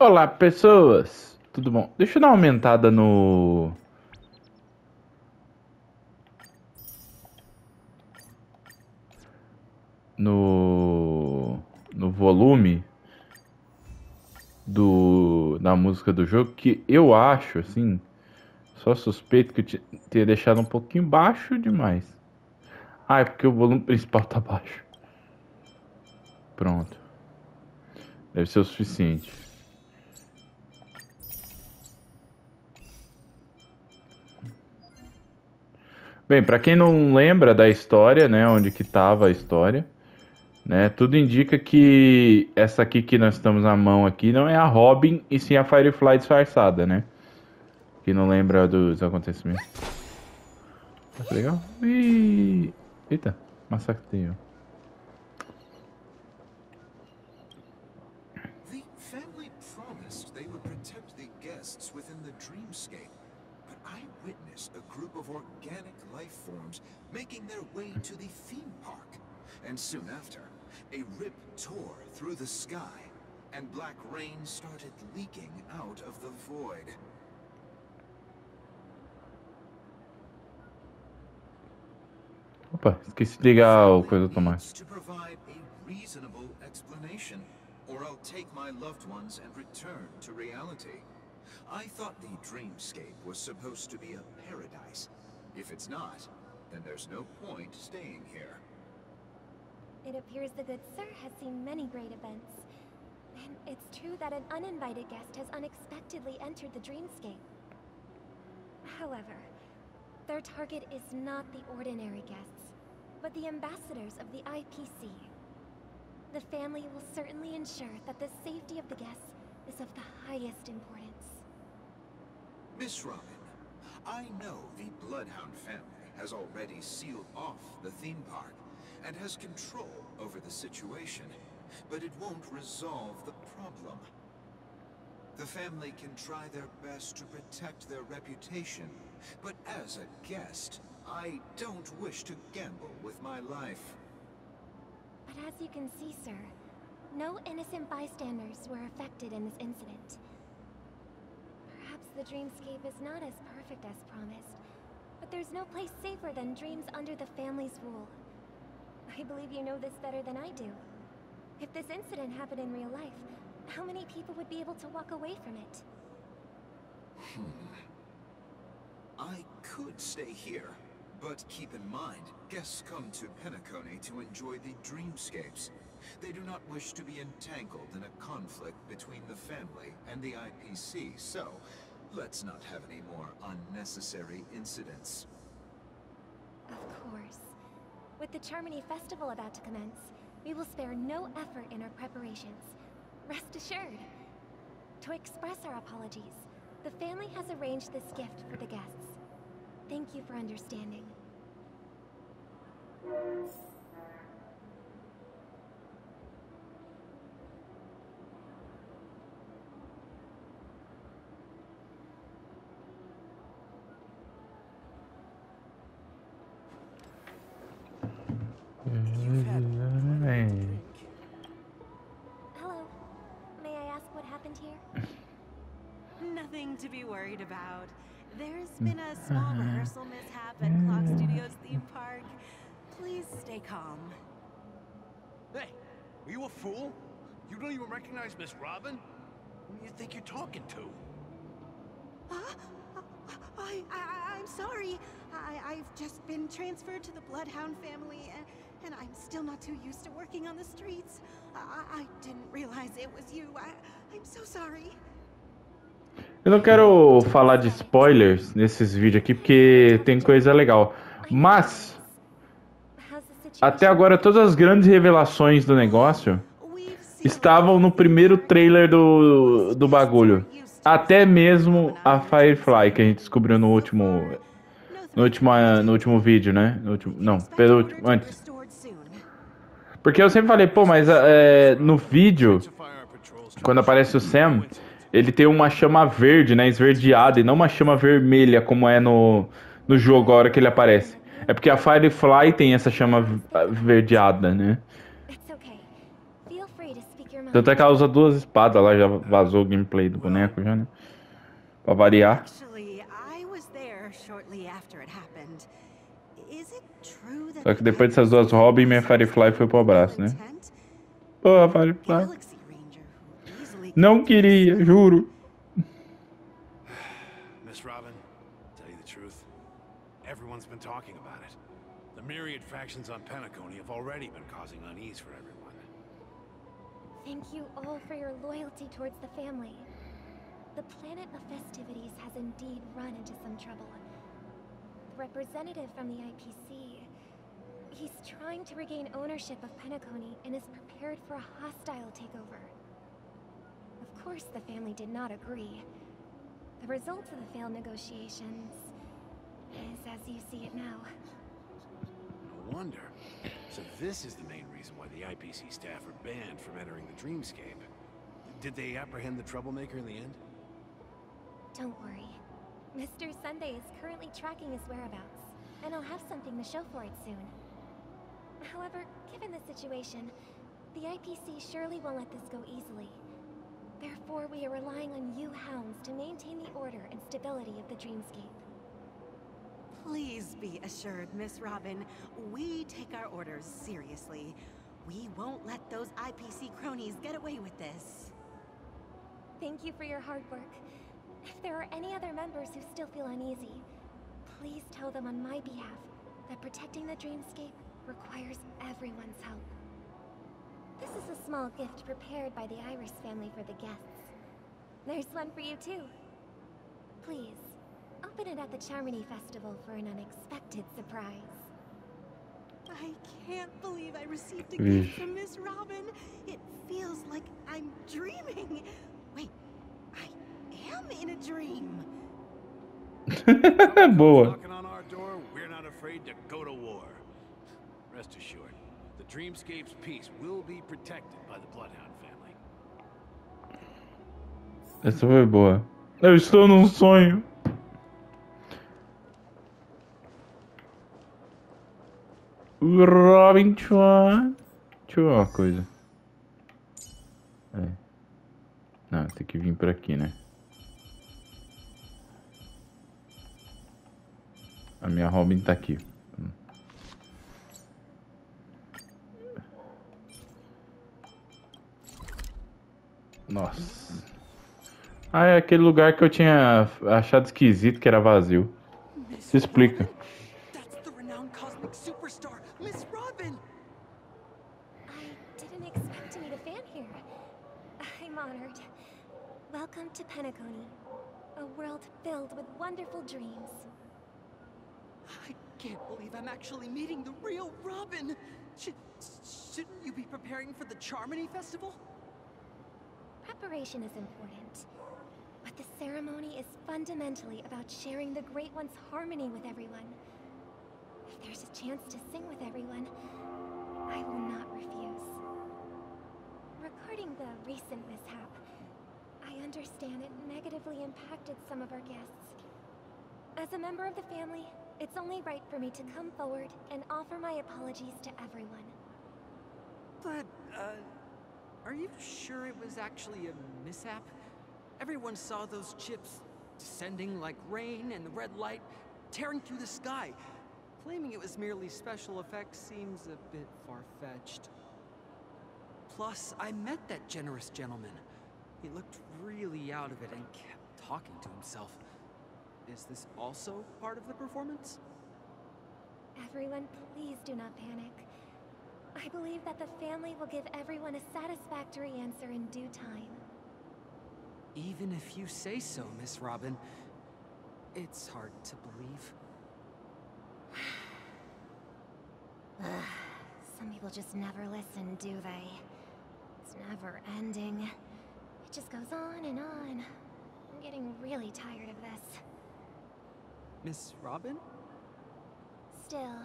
Olá, pessoas! Tudo bom? Deixa eu dar uma aumentada no. No. No volume do da música do jogo que eu acho assim, só suspeito que eu tenha deixado um pouquinho baixo demais. Ah, é porque o volume principal tá baixo. Pronto. Deve ser o suficiente. Bem, para quem não lembra da história, né, onde que tava a história, né, tudo indica que essa aqui que nós estamos na mão aqui não é a Robin e sim a Firefly disfarçada, né? Quem não lembra dos acontecimentos. Tá legal? Ih, eita, massacrei. making their way to the theme park. And soon after, a rip tore through the sky, and black rain started leaking out of the void. Opa, esqueci de ligar o coisa automática. To provide a reasonable explanation, or I'll take my loved ones and return to reality. I thought the dreamscape was supposed to be a paradise. If it's not, then there's no point staying here. It appears the good sir has seen many great events. And it's true that an uninvited guest has unexpectedly entered the dreamscape. However, their target is not the ordinary guests, but the ambassadors of the IPC. The family will certainly ensure that the safety of the guests is of the highest importance. Miss Robin, I know the Bloodhound family has already sealed off the theme park and has control over the situation, but it won't resolve the problem. The family can try their best to protect their reputation, but as a guest, I don't wish to gamble with my life. But as you can see, sir, no innocent bystanders were affected in this incident. The dreamscape is not as perfect as promised, but there's no place safer than dreams under the family's rule. I believe you know this better than I do. If this incident happened in real life, how many people would be able to walk away from it? Hmm. I could stay here, but keep in mind, guests come to Penacony to enjoy the dreamscapes. They do not wish to be entangled in a conflict between the family and the IPC, so Let's not have any more unnecessary incidents. Of course. With the Charmony Festival about to commence, we will spare no effort in our preparations. Rest assured. To express our apologies, the family has arranged this gift for the guests. Thank you for understanding. Hello. May I ask what happened here? Nothing to be worried about. There's mm. been a small uh-huh. rehearsal mishap at Clock mm. Studios theme park. Please stay calm. Hey, are you a fool? You don't even recognize Miss Robin? Who do you think you're talking to? Huh? I, I, I'm sorry. I, I've just been transferred to the Bloodhound family, and, and I'm still not too used to working on the streets. I, I didn't realize it was you. I, I'm so sorry. Eu não quero falar de spoilers nesses vídeos aqui porque tem coisa legal. Mas até agora todas as grandes revelações do negócio estavam no primeiro trailer do, do bagulho. Até mesmo a Firefly que a gente descobriu no último no último no último vídeo, né? No último, não, pelo antes. Porque eu sempre falei, pô, mas é, no vídeo quando aparece o Sam, ele tem uma chama verde, né, esverdeada e não uma chama vermelha como é no no jogo a hora que ele aparece. É porque a Firefly tem essa chama verdeada, né? Tanto é que ela usa duas espadas lá, já vazou o gameplay do boneco já, né? Pra variar. Só que depois dessas duas Robin, minha Firefly foi pro abraço, né? intent? Porra, Firefly. Galaxy Ranger who easily Não queria, juro. Miss Robin, tell you the truth, everyone's been talking about it. The myriad factions on Penacony have already been causing unease for everyone. Thank you all for your loyalty towards the family. The planet of festivities has indeed run into some trouble. The representative from the IPC... He's trying to regain ownership of Penacony and is prepared for a hostile takeover. Of course, the family did not agree. The result of the failed negotiations is as you see it now. No wonder. So this is the main reason why the IPC staff are banned from entering the Dreamscape. Did they apprehend the troublemaker in the end? Don't worry. Mr. Sunday is currently tracking his whereabouts, and I'll have something to show for it soon. However, given the situation, the IPC surely won't let this go easily. Therefore, we are relying on you hounds to maintain the order and stability of the Dreamscape. Please be assured, Miss Robin, we take our orders seriously. We won't let those IPC cronies get away with this. Thank you for your hard work. If there are any other members who still feel uneasy, please tell them on my behalf that protecting the Dreamscape requires everyone's help. This is a small gift prepared by the Iris family for the guests. There's one for you too. Please, open it at the Charmony Festival for an unexpected surprise. I can't believe I received a mm. gift from Miss Robin. It feels like I'm dreaming. Wait, I am in a dream. Boa. Knocking on our door, we're not afraid to go to war. Rest assured, the Dreamscape's peace will be protected by the Bloodhound family. Essa foi boa. Eu estou num sonho. Robin Chuan. Deixa eu ver uma coisa. É. Não, tem que vir por aqui, né? A minha Robin tá aqui. Nossa. Ah, é aquele lugar que eu tinha achado esquisito que era vazio. Se explica. That's the renowned cosmic superstar, Miss Robin. I didn't expect to meet a fan here. I'm honored. Welcome to Penacony, a world filled with wonderful dreams. I can't believe I'm actually meeting the real Robin. Should, shouldn't you be preparing for the Charmony Festival? Preparation is important, but the ceremony is fundamentally about sharing the Great One's harmony with everyone. If there's a chance to sing with everyone, I will not refuse. Regarding the recent mishap, I understand it negatively impacted some of our guests. As a member of the family, it's only right for me to come forward and offer my apologies to everyone. But, uh, are you sure it was actually a mishap? Everyone saw those chips descending like rain and the red light tearing through the sky. Claiming it was merely special effects seems a bit far-fetched. Plus, I met that generous gentleman. He looked really out of it and kept talking to himself. Is this also part of the performance? Everyone, please do not panic. I believe that the family will give everyone a satisfactory answer in due time. Even if you say so, Miss Robin, it's hard to believe. Some people just never listen, do they? It's never ending. It just goes on and on. I'm getting really tired of this. Miss Robin? Still,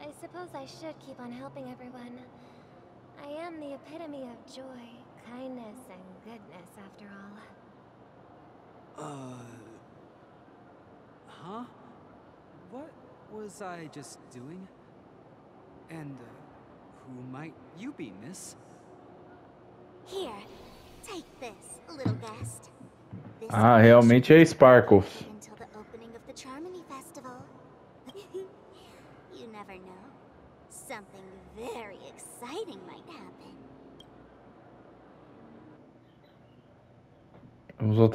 I suppose I should keep on helping everyone. I am the epitome of joy, kindness, and goodness, after all. Uh. Huh? What was I just doing? And uh, who might you be, miss? Here, take this, little guest. This Ah, realmente é Sparkles.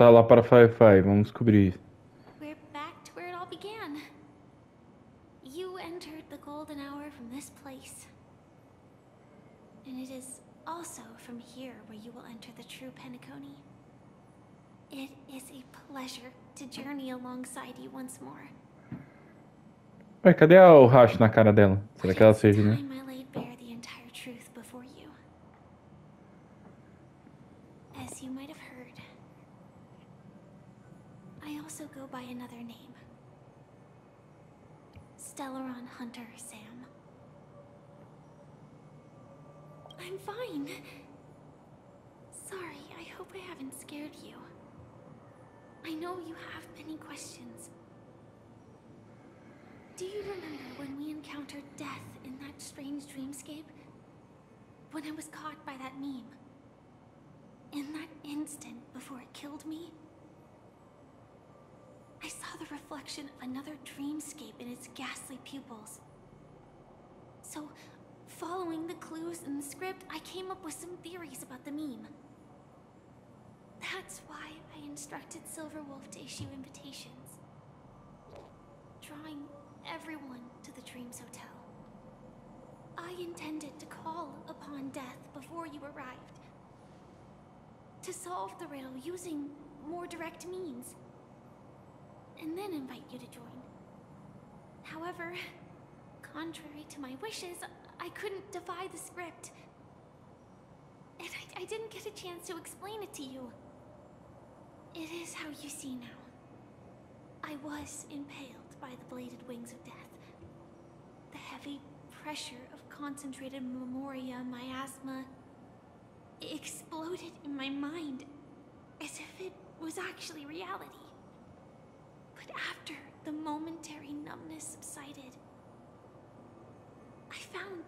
Voltar lá para Firefly, vamos descobrir. We're back to where it all began. You entered the golden hour from this place. And it is also from here where you will enter the true Penacony. It is a pleasure to journey alongside you once more. Ué, cadê o racho na cara dela? Será que ela seja, né? Fine. Sorry, I hope I haven't scared you. I know you have many questions. Do you remember when we encountered death in that strange dreamscape? When I was caught by that meme? In that instant before it killed me? I saw the reflection of another dreamscape in its ghastly pupils. So, following the clues in the script, I came up with some theories about the meme. That's why I instructed Silverwolf to issue invitations drawing everyone to the Dreams Hotel. I intended to call upon death before you arrived. To solve the riddle using more direct means. And then invite you to join. However, contrary to my wishes, I couldn't defy the script. And I, I didn't get a chance to explain it to you. It is how you see now. I was impaled by the bladed wings of death. The heavy pressure of concentrated memoria miasma exploded in my mind as if it was actually reality. But after the momentary numbness subsided, I found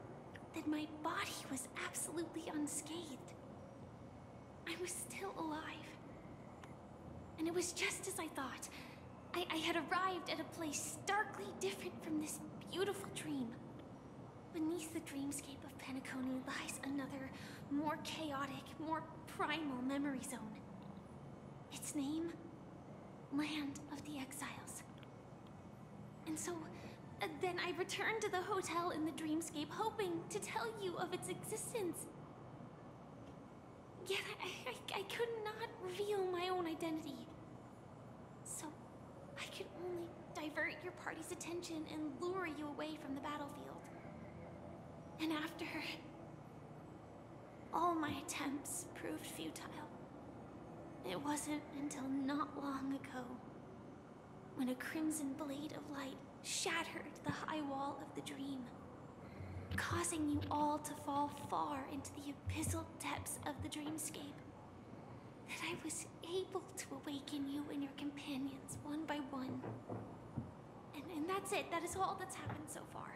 that my body was absolutely unscathed. I was still alive. And it was just as I thought. I, I had arrived at a place starkly different from this beautiful dream. Beneath the dreamscape of Penacony lies another, more chaotic, more primal memory zone. Its name? Land of the Exiles. And so, then I returned to the hotel in the dreamscape, hoping to tell you of its existence. Yet I, I, I could not reveal my own identity. So I could only divert your party's attention and lure you away from the battlefield. And after all my attempts proved futile, it wasn't until not long ago when a crimson blade of light shattered the high wall of the dream, causing you all to fall far into the abyssal depths of the dreamscape that I was able to awaken you and your companions one by one. And, and that's it. That is all that's happened so far.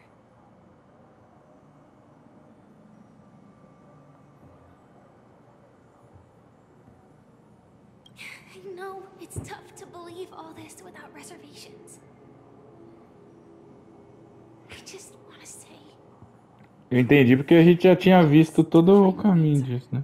I know it's tough to believe all this without reservations. Eu entendi porque a gente já tinha visto todo o caminho disso, né?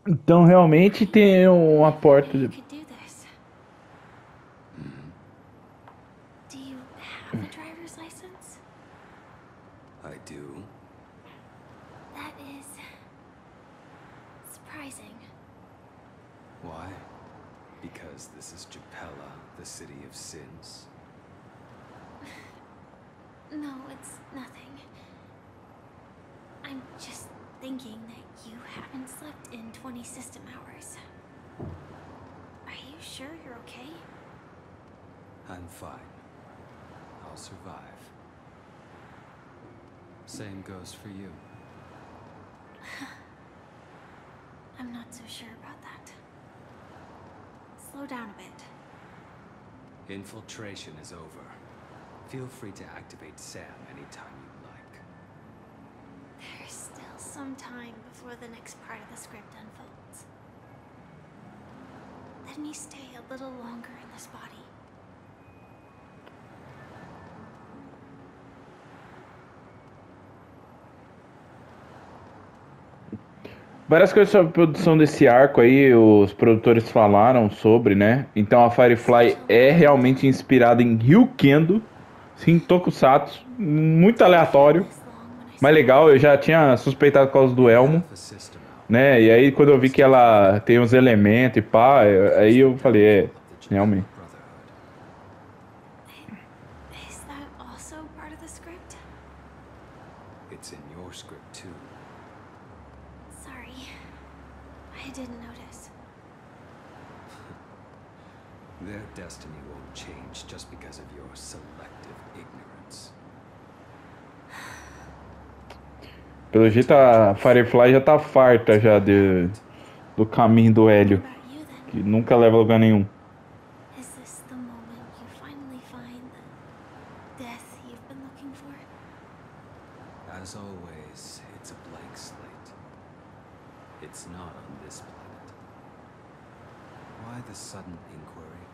is Japella, the city of sins. No, it's nothing. I'm just thinking that you haven't slept in 20 system hours. Are you sure you're okay? I'm fine. I'll survive. Same goes for you. I'm not so sure about that. Slow down a bit. Infiltration is over. Feel free to activate Sam anytime you like. There's still some time before the next part of the script unfolds. Let me stay a little longer in this body. Várias coisas sobre a produção desse arco aí, os produtores falaram sobre, né? Então a Firefly é realmente inspirada em Ryukendo, sim, Tokusatsu, muito aleatório, Mas legal, eu já tinha suspeitado por causa do elmo, né? E aí quando eu vi que ela tem uns elementos e pá, aí eu falei, é, realmente. Pelo jeito a Firefly já tá farta já de, do caminho do What Hélio, about you then? que nunca leva a lugar nenhum. Is this the moment you finally find the death you've been looking for? As always, it's a blank slate. It's not on this planet. Why the sudden inquiry?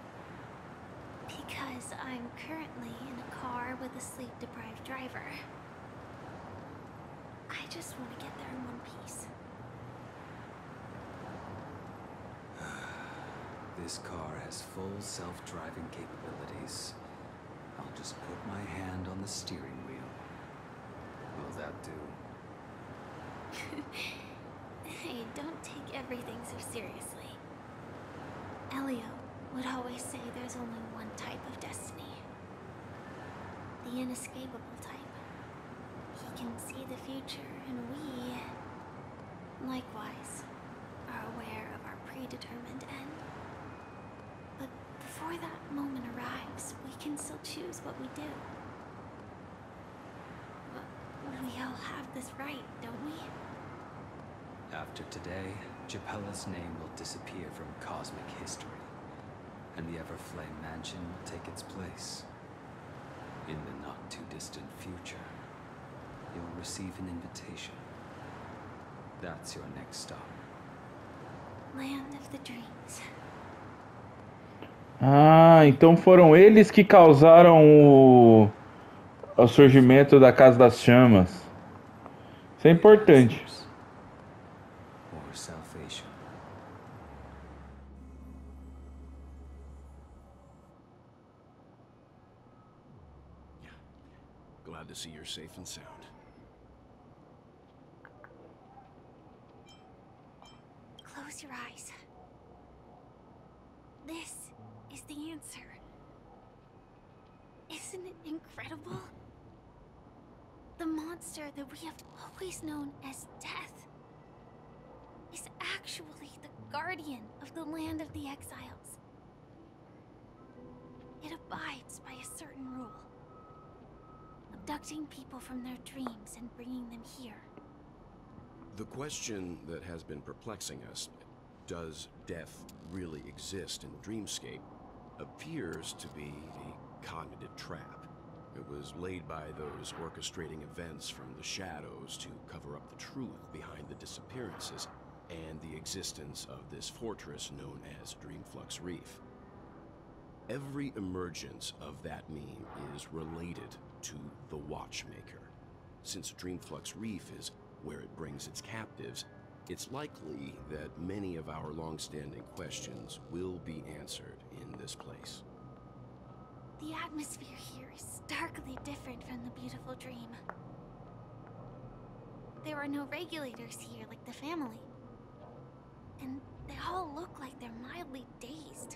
Because I'm currently in a car with a sleep deprived driver. I just want to get there in one piece. This car has full self-driving capabilities. I'll just put my hand on the steering wheel. Will that do? Hey, don't take everything so seriously. Elio would always say there's only one type of destiny the inescapable type. Can see the future, and we, likewise, are aware of our predetermined end. But before that moment arrives, we can still choose what we do. We all have this right, don't we? After today, Japella's name will disappear from cosmic history, and the Everflame Mansion will take its place. In the not too distant future, you'll receive an invitation. That's your next stop. Land of the Dreams. Ah, então foram eles que causaram o, o surgimento da Casa das Chamas. Isso é importante. Close your eyes. This is the answer. Isn't it incredible? The monster that we have always known as Death is actually the guardian of the land of the exiles. It abides by a certain rule abducting people from their dreams and bringing them here. The question that has been perplexing us, does death really exist in dreamscape, appears to be a cognitive trap. It was laid by those orchestrating events from the shadows to cover up the truth behind the disappearances and the existence of this fortress known as Dreamflux Reef. Every emergence of that meme is related to the Watchmaker. Since Dreamflux Reef is where it brings its captives, It's likely that many of our long-standing questions will be answered in this place. The atmosphere here is starkly different from the beautiful dream. There are no regulators here like the family. And they all look like they're mildly dazed.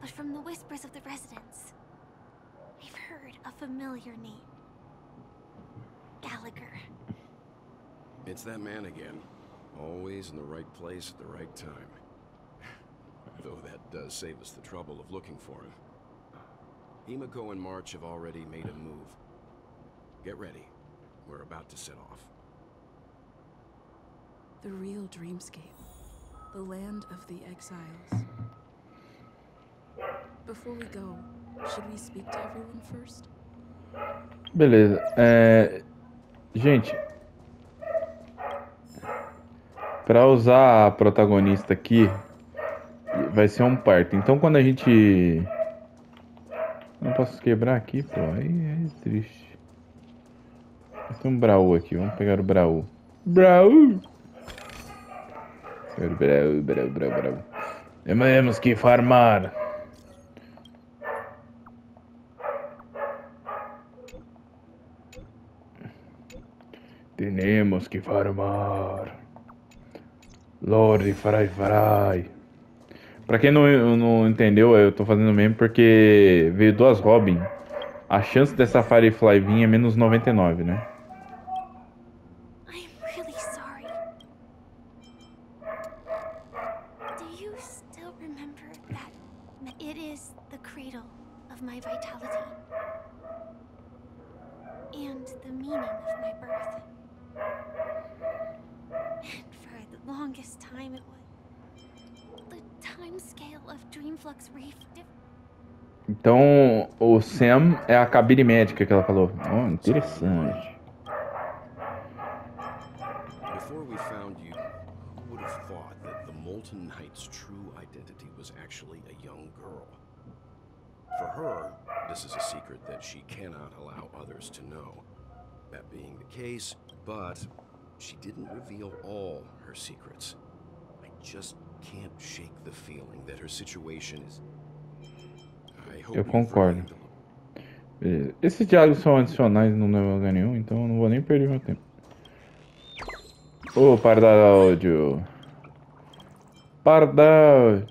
But from the whispers of the residents, I've heard a familiar name. Gallagher. It's that man again. Always in the right place at the right time. Though that does save us the trouble of looking for him. Himeko and March have already made a move. Get ready. We're about to set off. The real dreamscape. The land of the exiles. Before we go, should we speak to everyone first? Beleza. É... Gente. Pra usar a protagonista aqui, vai ser um parto. Então quando a gente... Não posso quebrar aqui, pô. Aí é triste. Tem um Brawl aqui. Vamos pegar o Brawl. Brawl! Brawl, Brawl, Brawl, Brawl. Temos que farmar. Temos que farmar. Lorde Farai Farai. Pra quem não, não entendeu, eu tô fazendo mesmo porque veio duas Robin. A chance dessa Firefly vir é menos 99, né? And the meaning of my birth. Longest time it was the time scale of Dreamflux Reef Então, o Sam é a cabine médica que ela falou. Oh, interessante. Before we found you, who would have thought that the Molten Knight's true identity was actually a young girl? For her, this is a secret that she cannot allow others to know. That being the case, but she didn't reveal all her secrets. I just can't shake the feeling that her situation is. I hope Eu concordo. Beleza. Esses diálogos são adicionais, não levam lugar nenhum, então eu não vou nem perder meu tempo. Ô, Pardal. Pardal.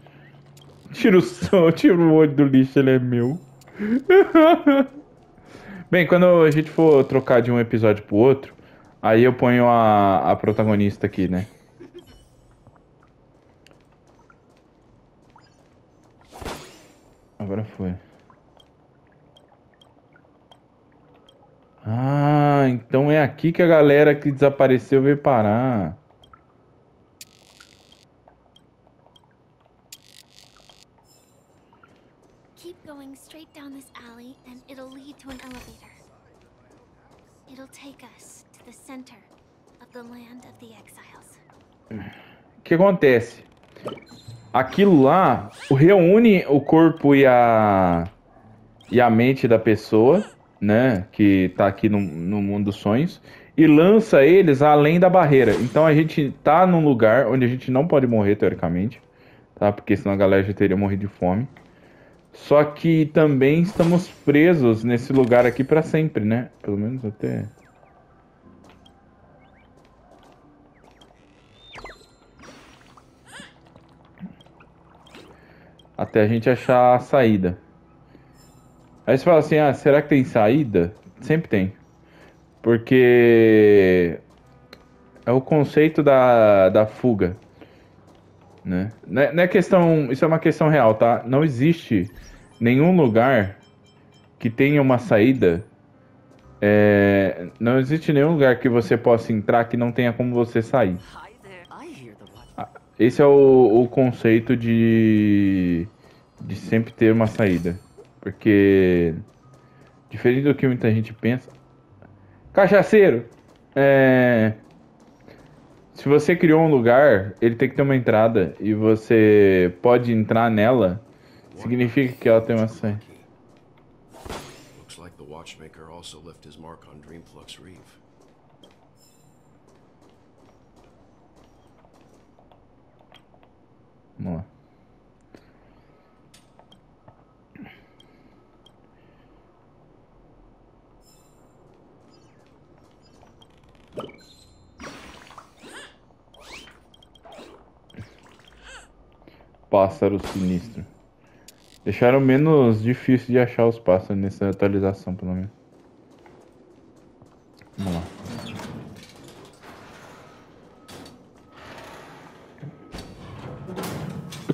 Tira o som, tira o olho do lixo, ele é meu. Bem, quando a gente for trocar de um episódio pro outro, aí eu ponho a, a protagonista aqui, né? Agora foi. Ah, então é aqui que a galera que desapareceu veio parar. Keep going straight down this alley and it'll lead to an elevator. It'll take us to the center of the land of the exiles. O que acontece? Aquilo lá reúne o corpo e a e a mente da pessoa, né, que tá aqui no, no mundo dos sonhos e lança eles além da barreira. Então a gente tá num lugar onde a gente não pode morrer teoricamente, tá? Porque senão a galera já teria morrido de fome. Só que também estamos presos nesse lugar aqui pra sempre, né? Pelo menos até até a gente achar a saída. Aí você fala assim, ah, será que tem saída? Sempre tem. Porque é o conceito da, da fuga. Né? Não, é, não é questão. Isso é uma questão real, tá? Não existe nenhum lugar que tenha uma saída. é, não existe nenhum lugar que você possa entrar que não tenha como você sair. Esse é o, o conceito de, de sempre ter uma saída. Porque, diferente do que muita gente pensa, cachaceiro, é, se você criou um lugar, ele tem que ter uma entrada e você pode entrar nela, significa que ela tem uma saída. Looks like the watchmaker also left his mark on Dreamflux Reef. Vamos lá. Pássaro sinistro. Deixaram menos difícil de achar os pássaros nessa atualização, pelo menos.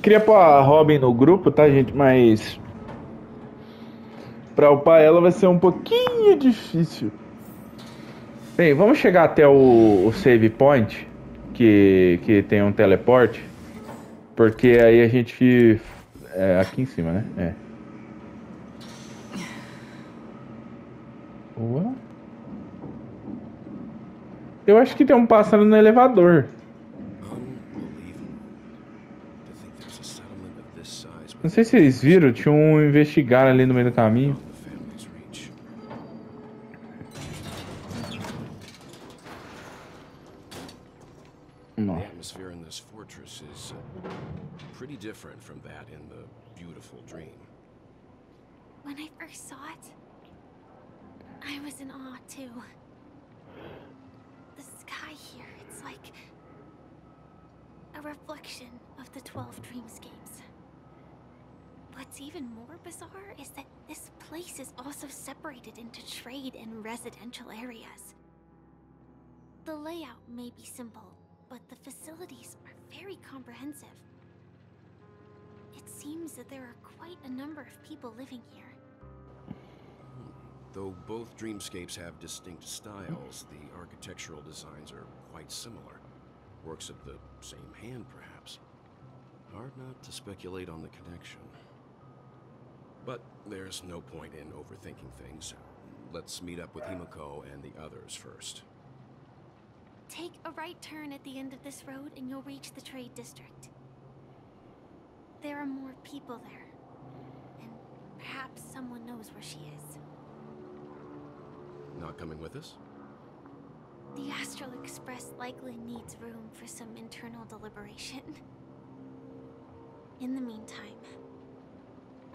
Eu queria pôr a Robin no grupo, tá, gente? Mas. Pra upar ela vai ser um pouquinho difícil. Bem, vamos chegar até o, o save point, que, que tem um teleporte. Porque aí a gente. É aqui em cima, né? É. Ué? Eu acho que tem um pássaro no elevador. Não sei se vocês viram, tinha um investigar ali no meio do caminho. The atmosphere in this fortress is uh, pretty different from that in the beautiful dream. When I first saw it, I was in awe too. The sky here, it's like a reflection of the 12 dreamscapes. What's even more bizarre is that this place is also separated into trade and residential areas. The layout may be simple, but the facilities are very comprehensive. It seems that there are quite a number of people living here. Though both dreamscapes have distinct styles, the architectural designs are quite similar. Works of the same hand, perhaps. Hard not to speculate on the connection. But there's no point in overthinking things. Let's meet up with Himeko and the others first. Take a right turn at the end of this road and you'll reach the trade district. There are more people there. And perhaps someone knows where she is. Not coming with us? The Astral Express likely needs room for some internal deliberation. In the meantime,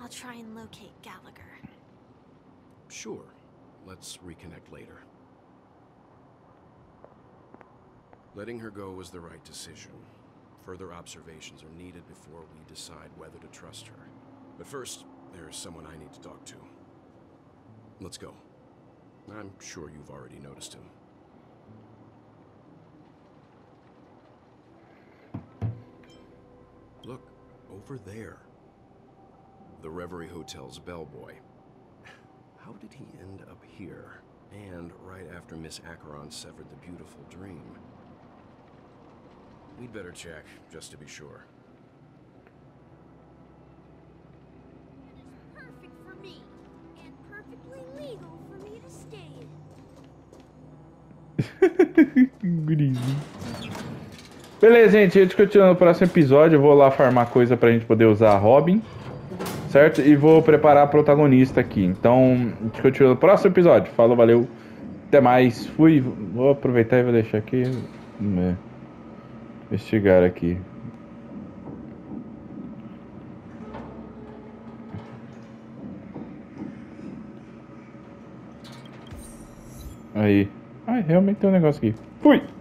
I'll try and locate Gallagher. Sure. Let's reconnect later. Letting her go was the right decision. Further observations are needed before we decide whether to trust her. But first, there's someone I need to talk to. Let's go. I'm sure you've already noticed him. Look, over there. The Reverie Hotel's bellboy. How did he end up here? And right after Miss Acheron severed the beautiful dream. We'd better check, just to be sure. Perfect for me, and perfectly legal for me to stay in. Good evening. Beleza, gente. A gente continua no próximo episódio. Eu vou lá farmar coisa pra gente poder usar a Robin. Certo? E vou preparar a protagonista aqui. Então, a gente continua no próximo episódio. Falou, valeu. Até mais. Fui. Vou aproveitar e vou deixar aqui. É, investigar aqui. Aí. Ai, realmente tem um negócio aqui. Fui!